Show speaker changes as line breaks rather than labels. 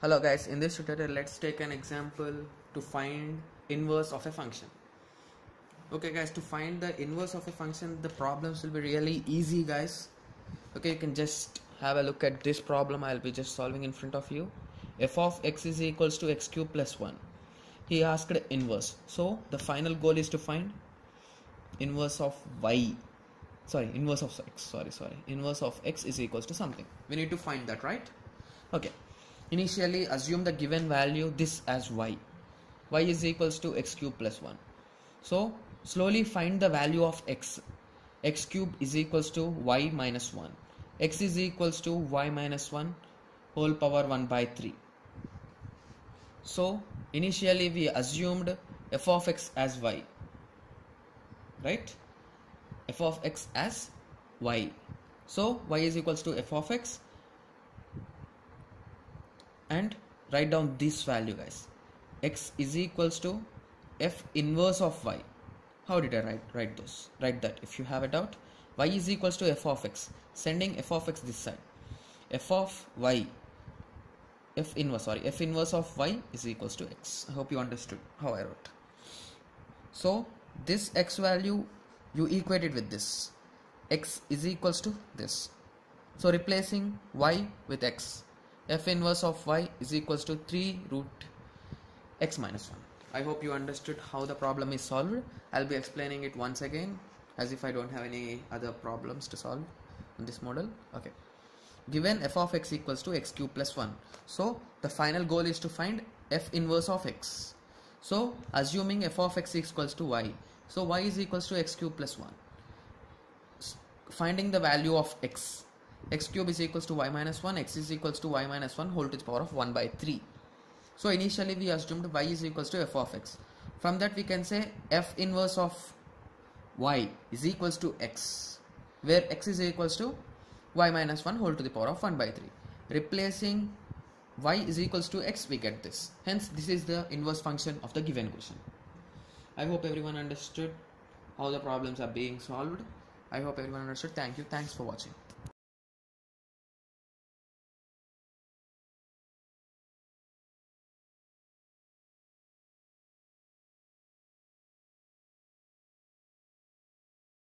Hello guys, in this tutorial let's take an example to find inverse of a function. Okay guys, to find the inverse of a function the problems will be really easy guys. Okay, you can just have a look at this problem I'll be just solving in front of you. f of x is equals to x cube plus 1. He asked inverse. So the final goal is to find inverse of y. Sorry, inverse of x. Sorry, sorry. Inverse of x is equals to something. We need to find that, right? Okay initially assume the given value this as y. y is equals to x cube plus 1 so slowly find the value of x. x cube is equals to y minus 1 x is equals to y minus 1 whole power 1 by 3 so initially we assumed f of x as y. Right? f of x as y. So y is equals to f of x and write down this value guys. X is equals to f inverse of y. How did i write write those? Write that if you have a doubt. Y is equals to f of x. Sending f of x this side. F of y. F inverse sorry. F inverse of y is equals to x. I hope you understood how i wrote. So this x value you equate it with this. X is equals to this. So replacing y with x f inverse of y is equals to 3 root x minus 1. I hope you understood how the problem is solved. I'll be explaining it once again as if I don't have any other problems to solve in this model. Okay. Given f of x equals to x cube plus 1. So the final goal is to find f inverse of x. So assuming f of x equals to y. So y is equals to x cube plus 1. Finding the value of x x cube is equals to y minus 1 x is equals to y minus 1 whole to the power of 1 by 3 so initially we assumed y is equals to f of x. From that we can say f inverse of y is equals to x where x is equals to y minus 1 whole to the power of 1 by 3 replacing y is equals to x we get this. Hence this is the inverse function of the given question. I hope everyone understood how the problems are being solved. I hope everyone understood. Thank you. Thanks for watching